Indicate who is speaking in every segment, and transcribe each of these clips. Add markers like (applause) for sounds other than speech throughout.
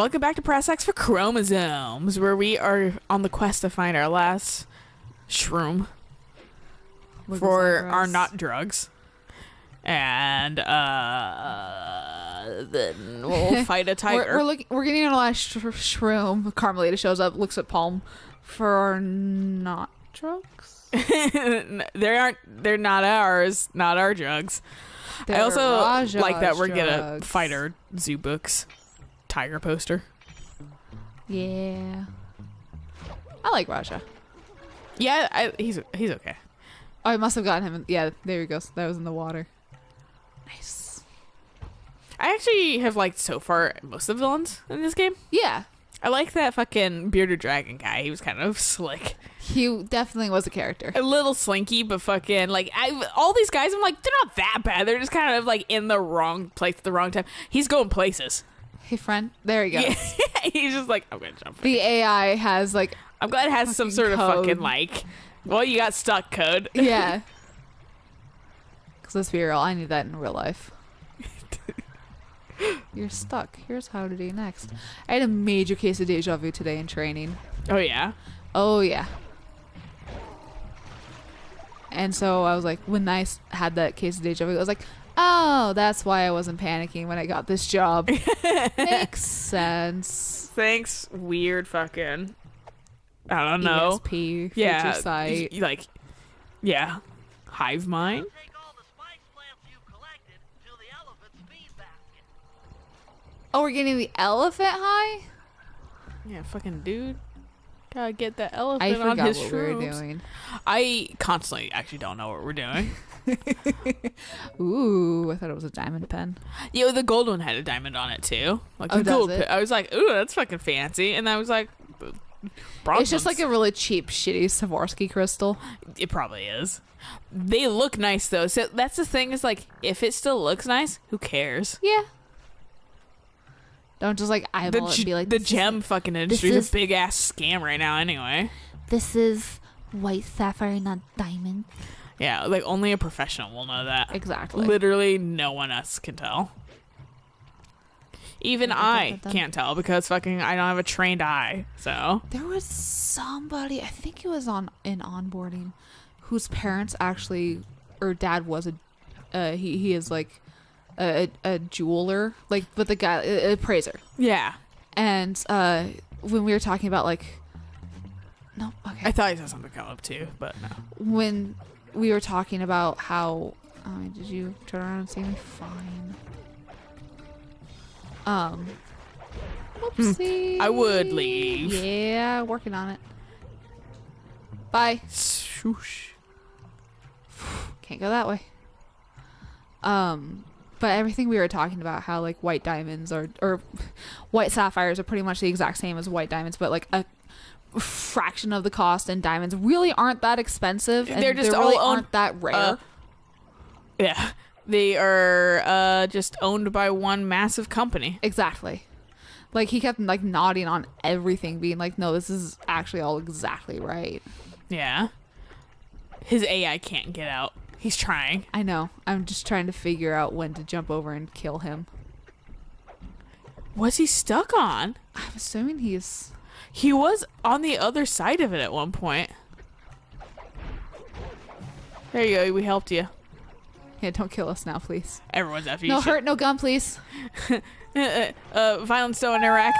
Speaker 1: welcome back to Press X for Chromosomes, where we are on the quest to find our last shroom for our not drugs. And uh then we'll (laughs) fight a tiger.
Speaker 2: We're, we're looking. We're getting our last sh- shroom. Carmelita shows up, looks at Palm for our not drugs. (laughs)
Speaker 1: they aren't they're not ours, not our drugs. I
Speaker 2: They're
Speaker 1: also
Speaker 2: Raja's
Speaker 1: like that we're gonna fight our zoo books tiger poster.
Speaker 2: Yeah. I like Raja.
Speaker 1: Yeah, I, he's he's okay.
Speaker 2: Oh, I must have gotten him. In, yeah, there he goes. That was in the water. Nice.
Speaker 1: I actually have liked so far most of the villains in this game.
Speaker 2: Yeah,
Speaker 1: I like that fucking bearded dragon guy. He was kind of (laughs) slick,
Speaker 2: he definitely was a character.
Speaker 1: a little slinky, but fucking like I. All these guys, I'm like, they're not that bad. They're just kind of like in the wrong place at the wrong time. He's going places.
Speaker 2: Hey, friend. There he goes. (laughs)
Speaker 1: Yeah, he's just like, I'm gonna jump.
Speaker 2: The AI has like,
Speaker 1: I'm glad it has some sort of fucking like. Well, you got stuck code.
Speaker 2: yeah. (laughs) Because let's be real, I need that in real life. You're stuck. Here's how to do next. I had a major case of deja vu today in training.
Speaker 1: Oh yeah.
Speaker 2: Oh yeah. And so I was like, when I had that case of deja vu, I was like, oh, that's why I wasn't panicking when I got this job. (laughs) Makes sense.
Speaker 1: Thanks, weird fucking. I don't know.
Speaker 2: ESP, future
Speaker 1: yeah,
Speaker 2: sight.
Speaker 1: y- like, yeah, hive mind.
Speaker 3: Take all the spice plants you've collected to the elephant's feed basket.
Speaker 2: Oh, we're getting the elephant high.
Speaker 1: Yeah, fucking dude. Gotta get that elephant
Speaker 2: I
Speaker 1: on
Speaker 2: forgot
Speaker 1: his
Speaker 2: what we were doing.
Speaker 1: I constantly actually don't know what we're doing. (laughs) (laughs)
Speaker 2: Ooh, I thought it was a diamond pen.
Speaker 1: Yo, the gold one had a diamond on it too. Like
Speaker 2: Oh,
Speaker 1: the gold.
Speaker 2: it?
Speaker 1: I was like, ooh, that's fucking fancy. And I was like, bronze
Speaker 2: It's just like a really cheap, shitty Swarovski crystal.
Speaker 1: It probably is. They look nice though. So that's the thing is like, if it still looks nice, who cares?
Speaker 2: Yeah. Don't just like
Speaker 1: The,
Speaker 2: eyeball it and be like,
Speaker 1: the
Speaker 2: "This is-
Speaker 1: gem fucking industry is,
Speaker 2: is-
Speaker 1: a big ass scam right now. Anyway,
Speaker 4: This is white sapphire, not diamond.
Speaker 1: Yeah, like only a professional will know that.
Speaker 2: Exactly.
Speaker 1: Literally, no one else can tell. Even I can't tell because fucking I don't have a trained eye. So
Speaker 2: There was somebody, I think it was on in onboarding, whose parents actually, or dad was a, uh, he he is like a, a, jeweler, like but the guy a, appraiser,
Speaker 1: yeah,
Speaker 2: and uh, when we were talking about like, no, okay,
Speaker 1: I thought he saw something come up too, but no.
Speaker 2: when we were talking about how, oh, did you turn around and see me? Fine. Um.
Speaker 1: I would leave.
Speaker 2: Yeah, working on it. Bye.
Speaker 1: Swoosh.
Speaker 2: Can't go that way. Um, but everything we were talking about, how like white diamonds or or white sapphires are pretty much the exact same as white diamonds, but like a fraction of the cost, and diamonds really aren't that expensive. And
Speaker 1: They're just
Speaker 2: they really
Speaker 1: all owned-
Speaker 2: aren't that rare.
Speaker 1: uh, Yeah, they are uh, just owned by one massive company.
Speaker 2: exactly. Like he kept like nodding on everything, being like, "No, this is actually all exactly right."
Speaker 1: Yeah, his AI can't get out. He's trying.
Speaker 2: I know. I'm just trying to figure out when to jump over and kill him.
Speaker 1: What's he stuck on?
Speaker 2: I'm assuming he's
Speaker 1: He was on the other side of it at one point. There you go. We helped you.
Speaker 2: Yeah, don't kill us now, please.
Speaker 1: Everyone's after you.
Speaker 2: No hurt, no gun, please. (laughs)
Speaker 1: uh, violence don't interact.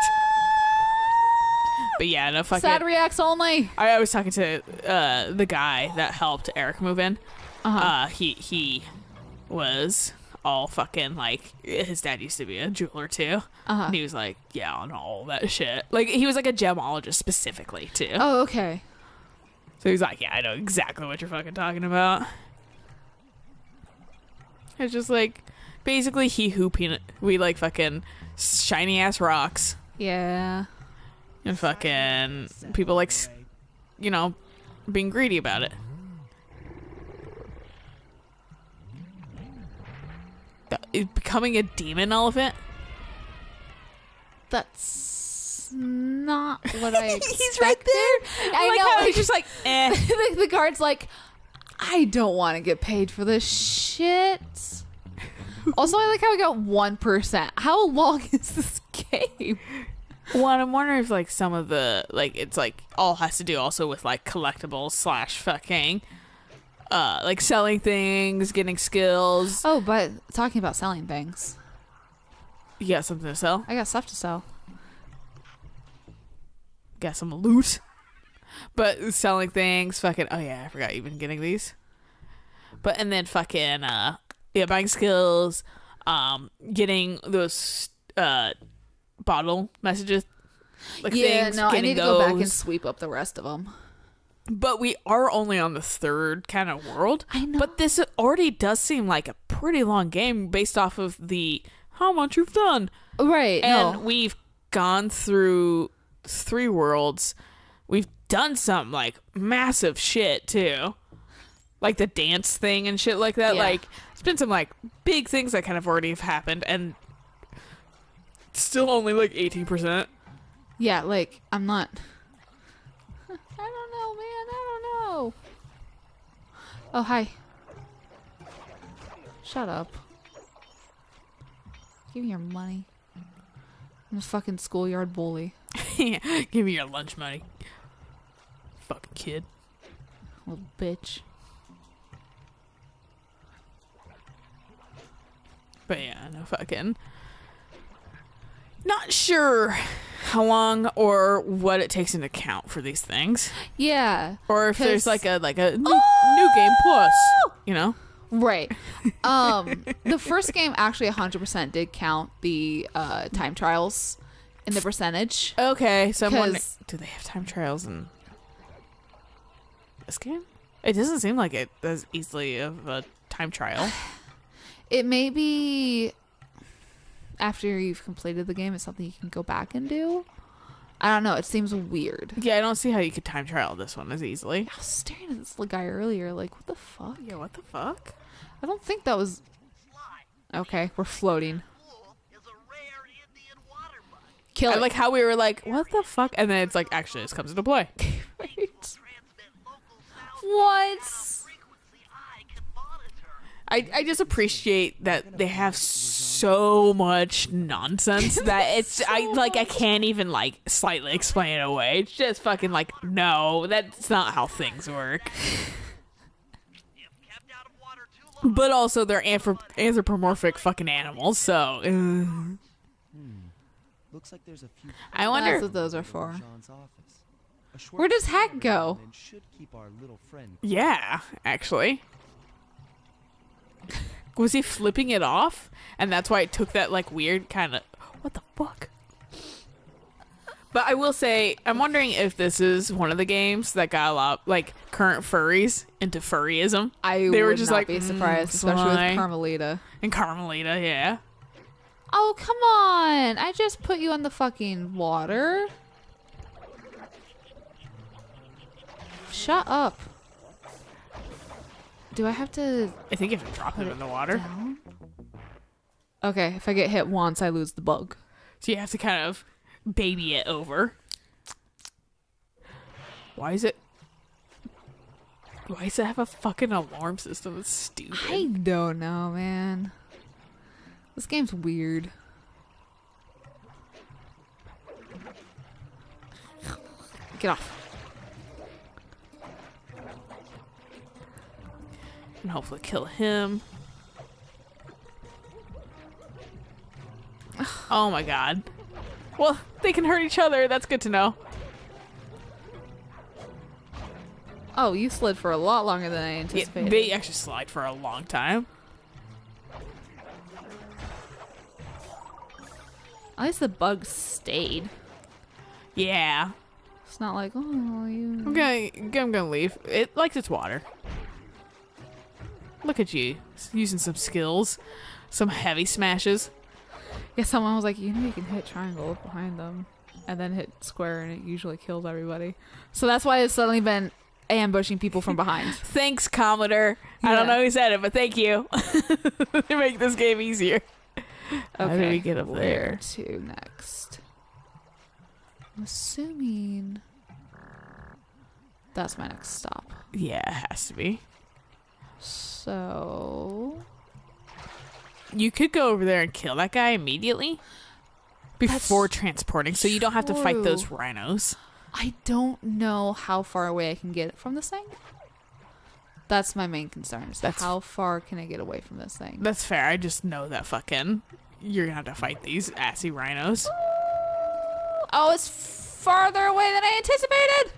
Speaker 1: But yeah, no fucking.
Speaker 2: Sad reacts only.
Speaker 1: I, I was talking to uh, the guy that helped Eric move in.
Speaker 2: Uh-huh.
Speaker 1: Uh, he he was all fucking like his dad used to be a jeweler too,
Speaker 2: Uh-huh.
Speaker 1: and he was like, yeah, on all that shit. Like he was like a gemologist specifically too.
Speaker 2: Oh, okay.
Speaker 1: So he's like, yeah, I know exactly what you're fucking talking about. It's just like basically he hooping we like fucking shiny ass rocks
Speaker 2: Yeah.
Speaker 1: and fucking people like s- you know being greedy about it. That- it- Becoming a demon elephant.
Speaker 2: That's not what I expected. (laughs)
Speaker 1: He's right there.
Speaker 2: I
Speaker 1: like
Speaker 2: know.
Speaker 1: how he's just like, (laughs) eh.
Speaker 2: the, the guard's like, I don't want to get paid for this shit. Also, I like how I got one percent. How long is this game?
Speaker 1: Well, I'm wondering if like some of the like it's like all has to do also with like collectibles slash fucking uh like selling things, getting skills.
Speaker 2: Oh, but talking about selling things,
Speaker 1: You got something to sell?
Speaker 2: I got stuff to sell.
Speaker 1: Got some loot. But selling things, fucking oh yeah, I forgot you've been getting these. But and then fucking uh yeah, buying skills, um getting those uh bottle messages like
Speaker 2: yeah,
Speaker 1: things,
Speaker 2: no, I
Speaker 1: getting
Speaker 2: need to go back and
Speaker 1: those.
Speaker 2: sweep up the rest of them.
Speaker 1: But we are only on the third kind of world.
Speaker 2: I know.
Speaker 1: But this already does seem like a pretty long game based off of the how much you've done.
Speaker 2: Right.
Speaker 1: And
Speaker 2: no.
Speaker 1: we've gone through three worlds. We've done some like massive shit too. Like the dance thing and shit like that.
Speaker 2: Yeah.
Speaker 1: Like it's been some like big things that kind of already have happened and still only like 18%.
Speaker 2: Yeah, like I'm not. I don't know, man. I don't know. Oh hi. Shut up. Give me your money. I'm a fucking schoolyard bully, (laughs)
Speaker 1: Give me your lunch money. Fucking kid.
Speaker 2: little bitch.
Speaker 1: But yeah, no fucking. Not sure how long or what it takes into account for these things,
Speaker 2: Yeah.
Speaker 1: or if there's like a like a new game plus, you know.
Speaker 2: Right. Um, the first game actually 100% did count the uh, time trials in the percentage.
Speaker 1: Okay, so I'm wondering, do they have time trials in this game? It doesn't seem like it as easily of a time trial. (sighs)
Speaker 2: It may be after you've completed the game, it's something you can go back and do. I don't know. It seems weird.
Speaker 1: yeah, I don't see how you could time trial this one as easily.
Speaker 2: I was staring at this guy earlier, like, what the fuck?
Speaker 1: Yeah, what the fuck?
Speaker 2: I don't think that was. Okay, we're floating.
Speaker 3: Pool is a rare Indian water bug.
Speaker 2: Kill
Speaker 1: I
Speaker 2: it.
Speaker 1: like how we were like, what the fuck, and then it's like, actually, this comes into play. (laughs)
Speaker 2: Right.
Speaker 3: Transmit local sound
Speaker 2: What?
Speaker 3: I.
Speaker 1: I, I just appreciate that they have so much nonsense (laughs) that it's I like I can't even like slightly explain it away. It's just fucking like no, that's not how things work.
Speaker 3: If kept out of water too long,
Speaker 1: But also they're anthrop- anthropomorphic fucking animals, so uh,
Speaker 5: Looks like there's a few
Speaker 1: I
Speaker 2: That's
Speaker 1: wonder.
Speaker 2: what those are for.
Speaker 5: John's office. A short
Speaker 2: Where does Hack go?
Speaker 5: keep our little friend
Speaker 1: Yeah, actually. (laughs) (laughs) Was he flipping it off? And that's why it took that like weird kind of what the fuck? But I will say, I'm wondering if this is one of the games that got a lot like current furries into furryism.
Speaker 2: I
Speaker 1: They were
Speaker 2: would
Speaker 1: just
Speaker 2: not
Speaker 1: like,
Speaker 2: be
Speaker 1: "Mm,
Speaker 2: surprised, especially
Speaker 1: why?"
Speaker 2: with Carmelita.
Speaker 1: And Carmelita, yeah.
Speaker 2: Oh, come on. I just put you in the fucking water. Shut up. Do I have to
Speaker 1: I think you have to drop him in the water.
Speaker 2: down? Okay, if I get hit once, I lose the bug.
Speaker 1: So you have to kind of baby it over. Why is it? Why does it have a fucking alarm system? It's stupid.
Speaker 2: I don't know, man. This game's weird. Get off.
Speaker 1: And hopefully kill him. (sighs) Oh my god. Well, they can hurt each other. That's good to know.
Speaker 2: Oh, you slid for a lot longer than I
Speaker 1: Yeah,
Speaker 2: anticipated.
Speaker 1: they actually slide for a long time.
Speaker 2: At least the bug stayed.
Speaker 1: Yeah.
Speaker 2: It's not like, oh, you.
Speaker 1: I'm gonna, I'm gonna leave. It likes its water. Look at you, using some skills, some heavy smashes.
Speaker 2: Yeah, someone was like, you know, you can hit triangle behind them, and then hit square, and it usually kills everybody. So that's why it's suddenly been ambushing people from behind. (laughs)
Speaker 1: Thanks, Commodore. I don't know who said it, but thank you. (laughs) they make this game easier. How do we get up
Speaker 2: where
Speaker 1: there?
Speaker 2: to next? I'm assuming that's my next stop.
Speaker 1: Yeah, it has to be.
Speaker 2: So
Speaker 1: You could go over there and kill that guy immediately. before transporting, so you don't have to fight those rhinos.
Speaker 2: I don't know how far away I can get from this thing. That's my main concern. Is
Speaker 1: That's-
Speaker 2: how far can I get away from this thing?
Speaker 1: That's fair. I just know that fucking you're gonna have to fight these assy rhinos.
Speaker 2: Oh, it's farther away than I anticipated.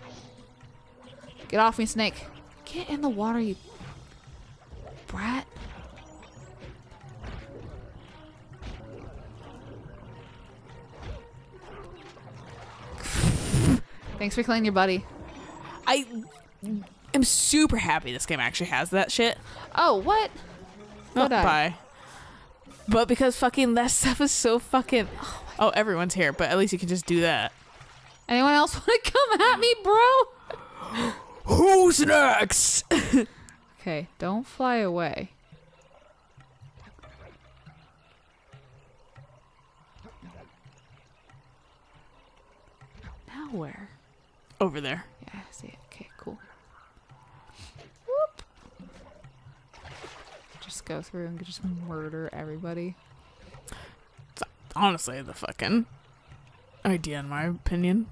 Speaker 2: Get off me, snake. Get in the water, you brat. Thanks for killing your buddy.
Speaker 1: I am super happy this game actually has that shit.
Speaker 2: Oh, what?
Speaker 1: Oh, bye. But because fucking that (laughs) stuff is so fucking. Oh, everyone's here, but at least you can just do that.
Speaker 2: Anyone else want to (laughs) come at me, bro? (gasps)
Speaker 1: Who's next? (laughs)
Speaker 2: Okay, don't fly away. Now where?
Speaker 1: Over there.
Speaker 2: Yeah, I see it. Okay, cool. Whoop. Just go through and just murder everybody.
Speaker 1: Honestly, the fucking idea, in my opinion.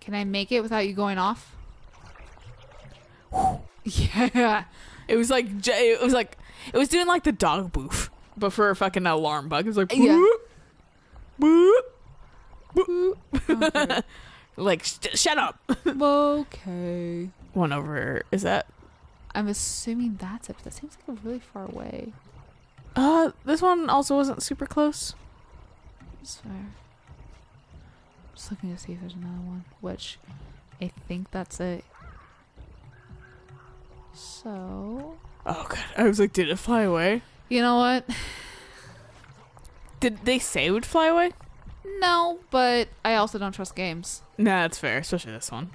Speaker 2: Can I make it without you going off? Yeah.
Speaker 1: It was like it was like it was doing like the dog boof, but for a fucking alarm bug. It was like
Speaker 2: Yeah.
Speaker 1: boop, boop,
Speaker 2: Okay. (laughs)
Speaker 1: like sh- shut up. (laughs)
Speaker 2: okay.
Speaker 1: One over is that?
Speaker 2: I'm assuming that's it, but that seems like really far away.
Speaker 1: Uh, this one also wasn't super close.
Speaker 2: That's fair. Just looking to see if there's another one, which I think that's it. So,
Speaker 1: Oh god, I was like, did it fly away?
Speaker 2: you know what?
Speaker 1: Did they say it would fly away?
Speaker 2: No, but I also don't trust games.
Speaker 1: Nah, that's fair, especially this one.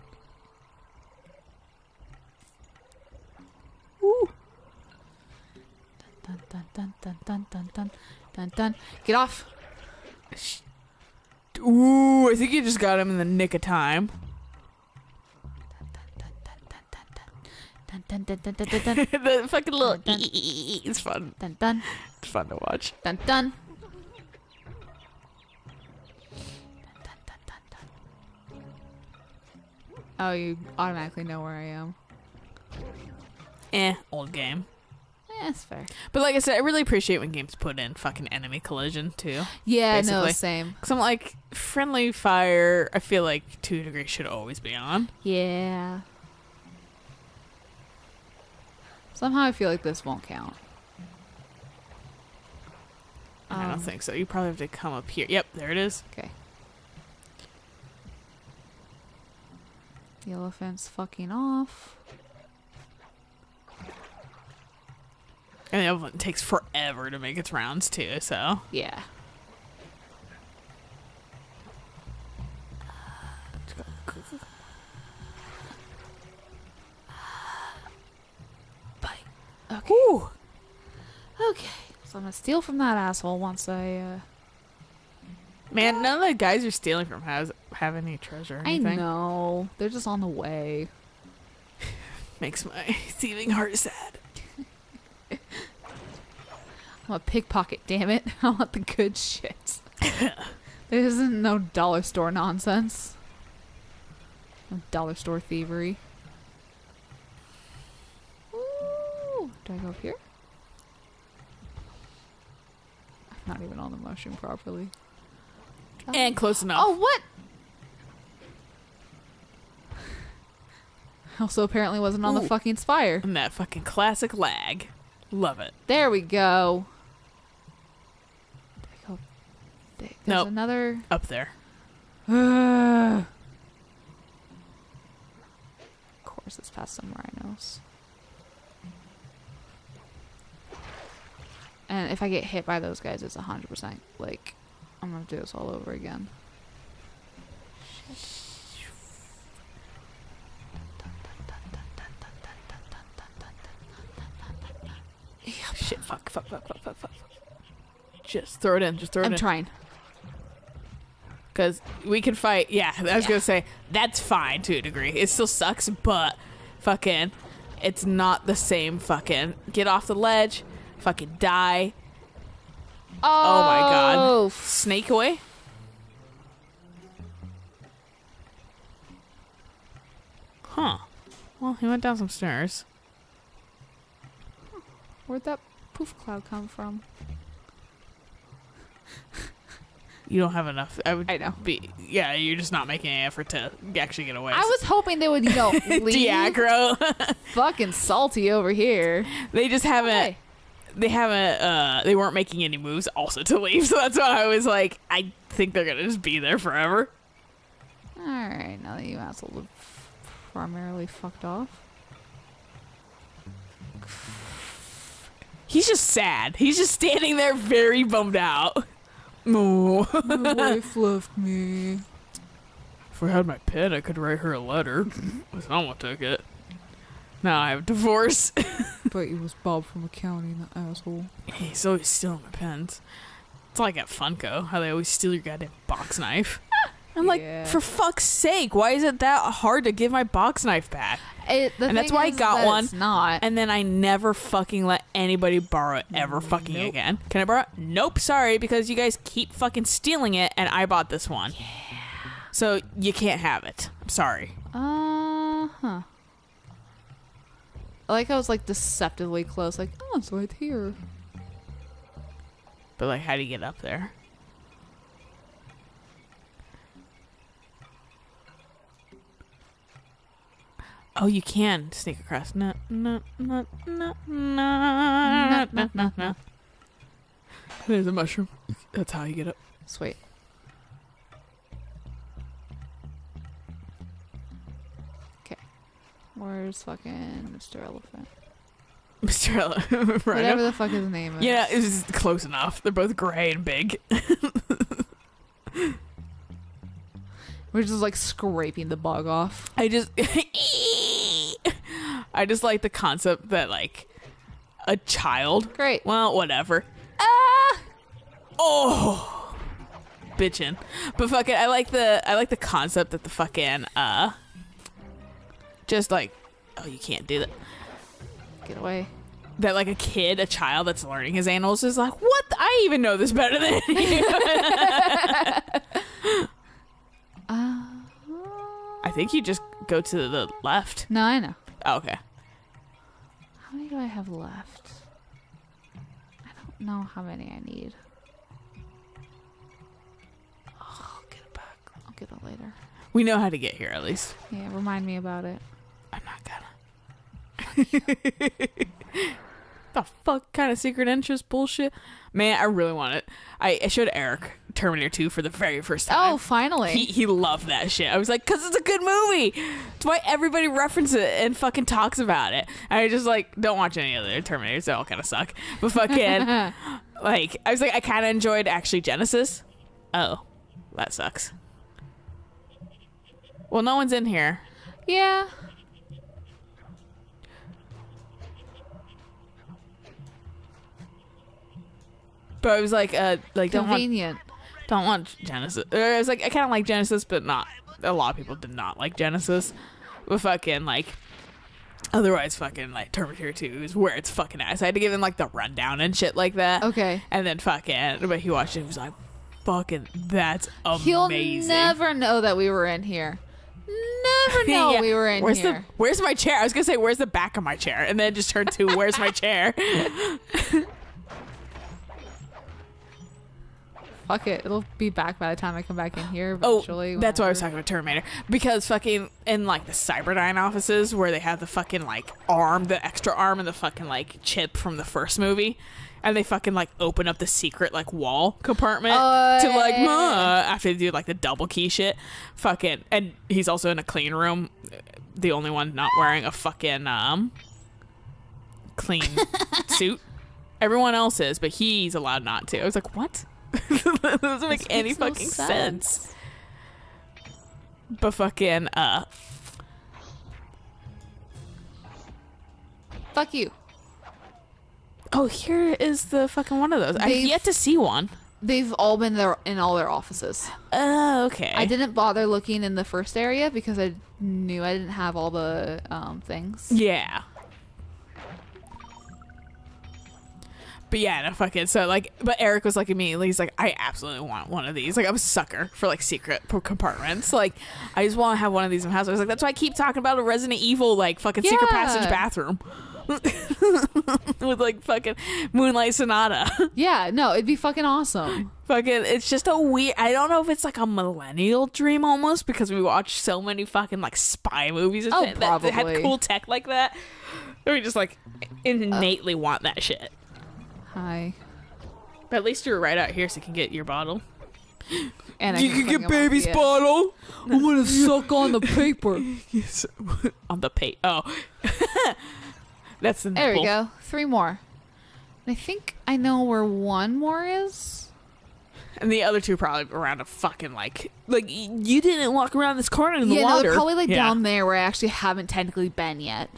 Speaker 2: Ooh Dun dun dun dun dun dun dun dun dun. Get off!
Speaker 1: Ooh, I think you just got him in the nick of time.
Speaker 2: Dun dun dun dun dun dun dun (laughs)
Speaker 1: the fucking little
Speaker 2: Dun.
Speaker 1: it's fun.
Speaker 2: dun dun
Speaker 1: It's fun to watch.
Speaker 2: dun dun. Dun, dun, dun, dun. Oh, you automatically know where I am.
Speaker 1: Eh, old game.
Speaker 2: Eh, that's fair.
Speaker 1: But like I said, I really appreciate when games put in fucking enemy collision too.
Speaker 2: Yeah, no,
Speaker 1: Basically.
Speaker 2: same.
Speaker 1: Cause I'm like friendly fire. I feel like two degrees should always be on.
Speaker 2: Yeah. Somehow I feel like this won't count.
Speaker 1: I don't
Speaker 2: Um,
Speaker 1: think so. You probably have to come up here. Yep, there it is.
Speaker 2: Okay. The elephant's fucking off.
Speaker 1: And the elephant takes forever to make its rounds too. So
Speaker 2: Yeah. Bye. Okay.
Speaker 1: Ooh.
Speaker 2: Okay. So I'm gonna steal from that asshole once I uh
Speaker 1: man, none of the guys you're stealing from has have any treasure. Or
Speaker 2: I know. They're just on the way. (laughs)
Speaker 1: Makes my (laughs) thieving heart sad. (laughs)
Speaker 2: I'm a pickpocket, damn it. I want the good shit. there isn't no dollar store nonsense. No dollar store thievery. Ooh, do I go up here? I'm not even on the mushroom properly.
Speaker 1: And um, close enough.
Speaker 2: Oh, what? (laughs) Also, apparently wasn't on the fucking spire.
Speaker 1: And that fucking classic lag. Love it.
Speaker 2: There we go. Go? There's
Speaker 1: Nope.
Speaker 2: another.
Speaker 1: Up there. (sighs)
Speaker 2: of course, it's past some rhinos. And if I get hit by those guys, it's 100% like, I'm gonna do this all over again.
Speaker 1: Shit. Fuck. Fuck. Fuck. Fuck. Fuck. Fuck. Just throw it in. Just throw it
Speaker 2: I'm
Speaker 1: in.
Speaker 2: trying.
Speaker 1: Because we can fight. Yeah, I was
Speaker 2: Yeah.
Speaker 1: gonna say that's fine to a degree. It still sucks, but fucking, it's not the same. Fucking get off the ledge. Fucking die. Oh my god.
Speaker 2: Oh,
Speaker 1: Snake away? Huh. Well, he went down some stairs.
Speaker 2: Where'd that poof cloud come from?
Speaker 1: You don't have enough. I would
Speaker 2: I know.
Speaker 1: be. Yeah, you're just not making an effort to actually get away.
Speaker 2: I was hoping they would, you know, (laughs) leave.
Speaker 1: Diagro. (laughs)
Speaker 2: Fucking salty over here.
Speaker 1: they just haven't.
Speaker 2: Hey.
Speaker 1: They haven't. Uh, they weren't making any moves also to leave. (laughs) So that's why I was like, I think they're gonna just be there forever.
Speaker 2: All right, now that you assholes have primarily fucked off.
Speaker 1: He's just sad. He's just standing there, very bummed out. (laughs) No.
Speaker 2: My wife (laughs) left me.
Speaker 1: If I had my pen, I could write her a letter. but someone took it. Now I have divorce.
Speaker 2: But it was Bob from accounting, that asshole.
Speaker 1: He's always stealing my pens. It's like at Funko, how they always steal your goddamn box knife. (laughs) I'm like,
Speaker 2: Yeah.
Speaker 1: for fuck's sake, why is it that hard to give my box knife back?
Speaker 2: It, the
Speaker 1: And that's
Speaker 2: thing
Speaker 1: why I
Speaker 2: is
Speaker 1: got
Speaker 2: that
Speaker 1: one.
Speaker 2: It's not.
Speaker 1: And then I never fucking let anybody borrow it ever fucking
Speaker 2: Nope.
Speaker 1: again. Can I borrow it? Nope, sorry, because you guys keep fucking stealing it and I bought this one. Yeah. So you can't have it. I'm sorry.
Speaker 2: Uh huh. I like I was like deceptively close, like, oh, it's right here.
Speaker 1: But like, how do you get up there? Oh, you can sneak across. No, no, no, no, no, no, no, no. There's a mushroom. That's how you get up.
Speaker 2: Sweet. Where's fucking Mr. Elephant? (laughs)
Speaker 1: Mr. Right (laughs)
Speaker 2: Whatever the fuck his name is.
Speaker 1: Yeah, it's close enough. They're both gray and big. (laughs)
Speaker 2: We're just like scraping the bug off.
Speaker 1: I just I just like the concept that like a child
Speaker 2: Great.
Speaker 1: well, whatever.
Speaker 2: Ah!
Speaker 1: Oh bitchin'. But fucking I like the I like the concept that the fucking uh just like oh you can't do that.
Speaker 2: Get away.
Speaker 1: That like a kid, a child that's learning his animals is like, what? I even know this better than you. (laughs)
Speaker 2: Uh,
Speaker 1: I think you just go to the left.
Speaker 2: no, I know.
Speaker 1: Oh, okay.
Speaker 2: How many do I have left? I don't know how many I need.
Speaker 1: I'll get it back.
Speaker 2: I'll get it later.
Speaker 1: We know how to get here at least.
Speaker 2: Yeah, remind me about it.
Speaker 1: I'm not gonna. (laughs) the fuck kind of secret interest bullshit? Man, I really want it. I, I showed Eric Terminator 2 for the very first time.
Speaker 2: Oh, finally.
Speaker 1: He, he loved that shit. I was like, because it's a good movie. That's why everybody references it and fucking talks about it. I just like don't watch any other Terminators. They all kind of suck. But fucking (laughs) like, I was like, I kind of enjoyed actually Genesis. Oh, that sucks. Well, no one's in here.
Speaker 2: yeah.
Speaker 1: But I was like, uh, like don't want
Speaker 2: Convenient.
Speaker 1: don't want Genesis. Or I was like, I kind of like Genesis, but not. A lot of people did not like Genesis. But fucking like, otherwise, fucking like Terminator Two is where it's fucking at. So I had to give him like the rundown and shit like that.
Speaker 2: Okay.
Speaker 1: And then fucking, but he watched it. He was like, fucking, that's
Speaker 2: He'll
Speaker 1: amazing.
Speaker 2: never know that we were in here. Never (laughs) know
Speaker 1: Yeah.
Speaker 2: we were in
Speaker 1: where's
Speaker 2: here.
Speaker 1: The, where's my chair? I was gonna say, where's the back of my chair? And then it just turned to, where's my chair? (laughs)
Speaker 2: Fuck it. It'll be back by the time I come back in here
Speaker 1: Oh,
Speaker 2: eventually.
Speaker 1: that's why I was talking about Terminator because fucking in like the Cyberdyne offices where they have the fucking like arm, the extra arm, and the fucking like chip from the first movie, and they fucking like open up the secret like wall compartment
Speaker 2: Oh,
Speaker 1: to like. "Ma," after they do like the double key shit. Fucking, and he's also in a clean room, the only one not wearing a fucking um clean (laughs) suit. Everyone else is, but he's allowed not to. I was like, what? That (laughs) doesn't make any
Speaker 2: no
Speaker 1: fucking sense.
Speaker 2: sense.
Speaker 1: But fucking uh
Speaker 2: Fuck you.
Speaker 1: oh here is the fucking one of those. I've
Speaker 2: They've-
Speaker 1: yet to see one.
Speaker 2: They've all been there in all their offices.
Speaker 1: Oh, okay.
Speaker 2: I didn't bother looking in the first area because I knew I didn't have all the um, things.
Speaker 1: Yeah. But yeah, no fucking so like but Eric was like immediately he's like, I absolutely want one of these. Like I'm a sucker for like secret compartments. Like I just want to have one of these in my house. I was like, that's why I keep talking about a Resident Evil like fucking secret passage bathroom. (laughs) With like fucking Moonlight Sonata. (laughs)
Speaker 2: Yeah, no, it'd be fucking awesome.
Speaker 1: fucking it's just a weird I don't know if it's like a millennial dream almost because we watch so many fucking like spy movies and
Speaker 2: Oh,
Speaker 1: shit that, that had cool tech like that. And we just like uh, innately want that shit.
Speaker 2: Hi.
Speaker 1: But at least you're right out here so you can get your bottle.
Speaker 2: And I
Speaker 1: you can get baby's
Speaker 2: yeah.
Speaker 1: bottle
Speaker 2: I'm gonna suck on the paper. (laughs)
Speaker 1: Yes. (laughs) on the pay. Oh, (laughs) that's the
Speaker 2: There we go. Three more. And I think I know where one more is.
Speaker 1: And the other two probably around a fucking like like you didn't walk around this corner in the
Speaker 2: yeah,
Speaker 1: water.
Speaker 2: they're probably like
Speaker 1: Yeah.
Speaker 2: down there where I actually haven't technically been yet.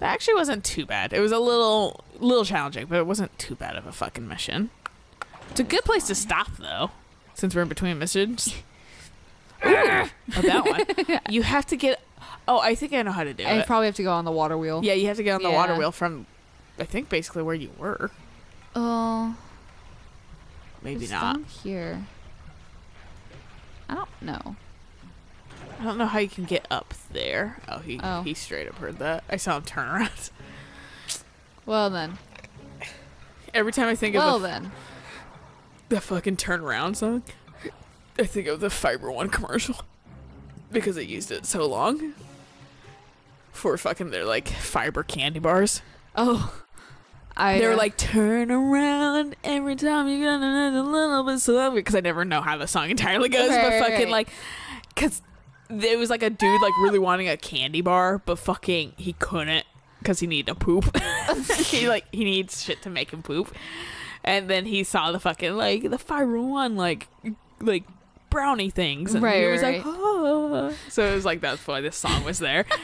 Speaker 1: That actually wasn't too bad. It was a little little challenging, but it wasn't too bad of a fucking mission. It's a good place to stop though, since we're in between missions. Ooh, (laughs) oh, that one. You have to get. Oh, I think I know how to do it.
Speaker 2: I
Speaker 1: it.
Speaker 2: probably have to go on the water wheel.
Speaker 1: yeah, you have to get on the water wheel from, I think basically where you were.
Speaker 2: Oh,
Speaker 1: Maybe not.
Speaker 2: here. I don't know.
Speaker 1: I don't know how you can get up there. Oh, he
Speaker 2: Oh.
Speaker 1: he straight up heard that. I saw him turn around.
Speaker 2: Well then.
Speaker 1: Every time I think
Speaker 2: Well
Speaker 1: of the,
Speaker 2: then.
Speaker 1: the fucking turn around song, I think of the Fiber One commercial because they used it so long for fucking their like fiber candy bars.
Speaker 2: Oh. I.
Speaker 1: They were
Speaker 2: uh,
Speaker 1: like turn around every time you're gonna a little bit slow because I never know how the song entirely goes,
Speaker 2: Right,
Speaker 1: but fucking
Speaker 2: right.
Speaker 1: like because there was like a dude like really wanting a candy bar, but fucking he couldn't because he needed to poop. (laughs) he like he needs shit to make him poop, and then he saw the fucking like the fiber one like like brownie things, and he
Speaker 2: Right,
Speaker 1: was like, oh. so it was like that's why this song was there. (laughs)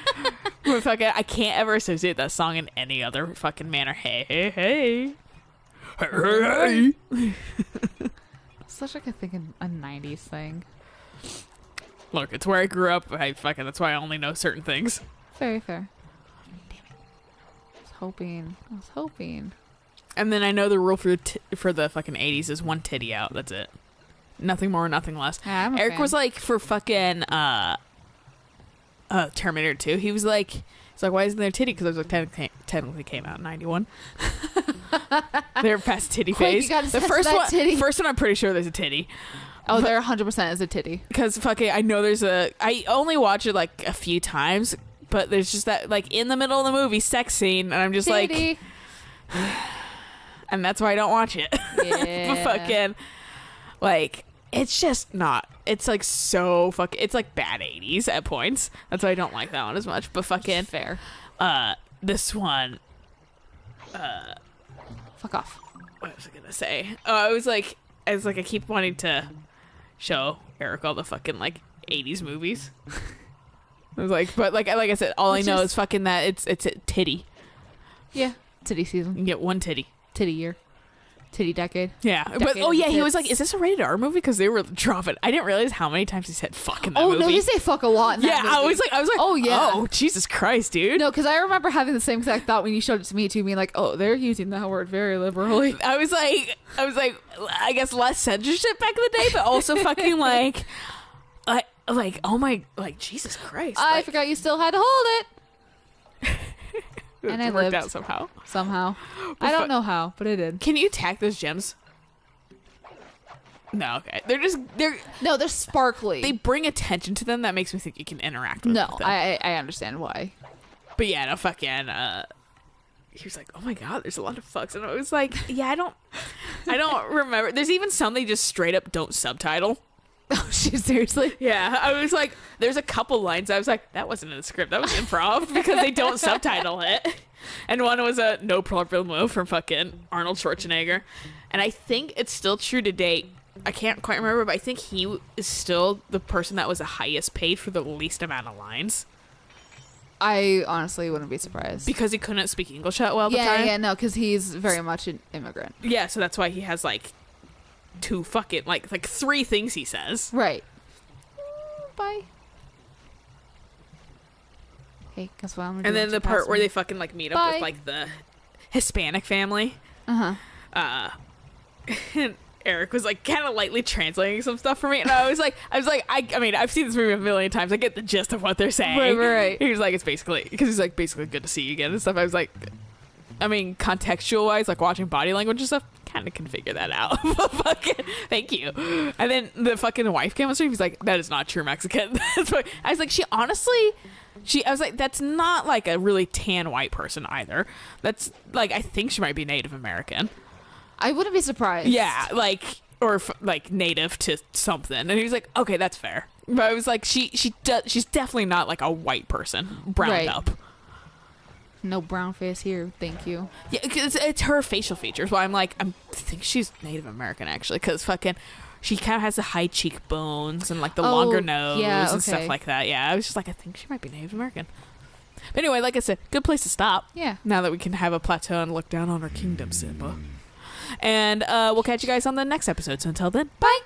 Speaker 1: But fucking, I can't ever associate that song in any other fucking manner. Hey, hey, hey. Hey, hey.
Speaker 2: such like I think a, a '90s thing.
Speaker 1: Look, it's where I grew up. I fucking that's why I only know certain things.
Speaker 2: Very fair. Hoping. I was hoping.
Speaker 1: And then I know the rule for the t- for the fucking 80s is one titty out. That's it. Nothing more, nothing less.
Speaker 2: Yeah,
Speaker 1: Eric
Speaker 2: fan.
Speaker 1: was like for fucking uh uh Terminator 2. He was like he's like why isn't there titty? Because it was like technically, technically came out in 91. (laughs) They're past titty
Speaker 2: Quick,
Speaker 1: phase. the first one,
Speaker 2: titty.
Speaker 1: first one, I'm pretty sure there's a titty.
Speaker 2: Oh, there 100% is a titty.
Speaker 1: because fucking I know there's a I only watch it like a few times, but there's just that like in the middle of the movie sex scene, and I'm just like, (sighs) and that's why I don't watch it. (laughs)
Speaker 2: yeah.
Speaker 1: but fucking like it's just not. It's like so fucking. It's like bad 80s at points. That's why I don't like that one as much. But fucking
Speaker 2: fair.
Speaker 1: uh, this one.
Speaker 2: Uh, fuck off.
Speaker 1: What was I gonna say? Oh, I was like, I was like, I keep wanting to show Eric all the fucking like 80s movies. (laughs) I was like, but like, like I said, all
Speaker 2: Which
Speaker 1: I know
Speaker 2: is-
Speaker 1: is fucking that it's it's a titty.
Speaker 2: Yeah. Titty season.
Speaker 1: can get one titty.
Speaker 2: Titty year. Titty decade.
Speaker 1: Yeah, but oh,
Speaker 2: Decade
Speaker 1: oh
Speaker 2: of
Speaker 1: yeah, he was
Speaker 2: tits.
Speaker 1: like, "Is this a rated R movie?" Because they were dropping. I didn't realize how many times he said "fuck" in that
Speaker 2: Oh,
Speaker 1: movie.
Speaker 2: no, they say fuck a lot in
Speaker 1: yeah,
Speaker 2: that
Speaker 1: I
Speaker 2: movie.
Speaker 1: was like, I was like,
Speaker 2: Oh, yeah.
Speaker 1: oh Jesus Christ, dude.
Speaker 2: No, because I remember having the same exact thought when you showed it to me too, being like, "Oh, they're using that word very liberally."
Speaker 1: I was like, I was like, I guess less censorship back in the day, but also fucking (laughs) like, I like, oh my, like Jesus Christ,
Speaker 2: I
Speaker 1: like,
Speaker 2: forgot you still had to hold it (laughs)
Speaker 1: it
Speaker 2: and I
Speaker 1: worked
Speaker 2: lived.
Speaker 1: out somehow.
Speaker 2: somehow. (gasps) I don't know how, but it did.
Speaker 1: Can you tack those gems? No, okay. They're just they're
Speaker 2: No, they're sparkly.
Speaker 1: they bring attention to them that makes me think you can interact with
Speaker 2: no,
Speaker 1: them.
Speaker 2: I I I understand why.
Speaker 1: But yeah, no fucking. Uh, he was like, "Oh my god, there's a lot of fucks," and I was like, "Yeah, I don't, I don't (laughs) remember." There's even some they just straight up don't subtitle. (laughs)
Speaker 2: Oh shit, seriously?
Speaker 1: Yeah, I was like, there's a couple lines I was like, that wasn't in the script, that was improv (laughs) because they don't subtitle it. And one was a no problemo from fucking Arnold Schwarzenegger, and I think it's still true to date. I can't quite remember, but I think he is still the person that was the highest paid for the least amount of lines
Speaker 2: I honestly wouldn't be surprised.
Speaker 1: because he couldn't speak English that well. At the
Speaker 2: yeah,
Speaker 1: time.
Speaker 2: yeah, no, because he's very much an immigrant.
Speaker 1: Yeah, so that's why he has like two fucking like like three things he says.
Speaker 2: Right. Mm, Bye. Hey, guess what? I'm gonna
Speaker 1: And then the part where
Speaker 2: me?
Speaker 1: they fucking like meet up
Speaker 2: Bye.
Speaker 1: with like the Hispanic family.
Speaker 2: Uh-huh.
Speaker 1: Uh and (laughs) Eric was like kind of lightly translating some stuff for me, and I was like, I was like, I, I mean, I've seen this movie a million times. I get the gist of what they're saying.
Speaker 2: Right, right, right.
Speaker 1: He was like, it's basically because he's like basically good to see you again and stuff. I was like, I mean, contextual wise, like watching body language and stuff, kind of can figure that out. (laughs) Fucking, thank you. And then the fucking wife came on stream. He's like, that is not true Mexican. (laughs) I was like, she honestly, she. I was like, that's not like a really tan white person either. That's like, I think she might be Native American.
Speaker 2: I wouldn't be surprised.
Speaker 1: Yeah, like or like native to something. And he was like, okay, that's fair. But I was like, she she does she's definitely not like a white person browned
Speaker 2: Right.
Speaker 1: up.
Speaker 2: No brown face here. Thank you.
Speaker 1: Yeah, 'cause it's, her facial features. Why I'm like, I'm, I think she's Native American actually, because fucking. She kind of has the high cheekbones and like the
Speaker 2: Oh,
Speaker 1: longer nose
Speaker 2: yeah,
Speaker 1: and stuff like that. Yeah, I was just like, I think she might be Native American. But anyway, like I said, good place to stop.
Speaker 2: Yeah.
Speaker 1: Now that we can have a plateau and look down on our kingdom, Simba. And uh, we'll catch you guys on the next episode. So until then, bye.